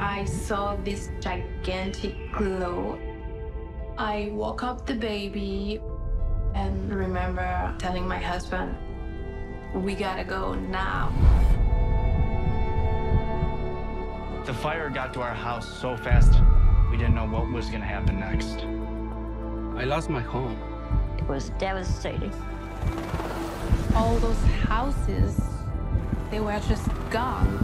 I saw this gigantic glow. I woke up the baby and remember telling my husband, we gotta go now. The fire got to our house so fast, we didn't know what was gonna happen next. I lost my home. It was devastating. All those houses, they were just gone.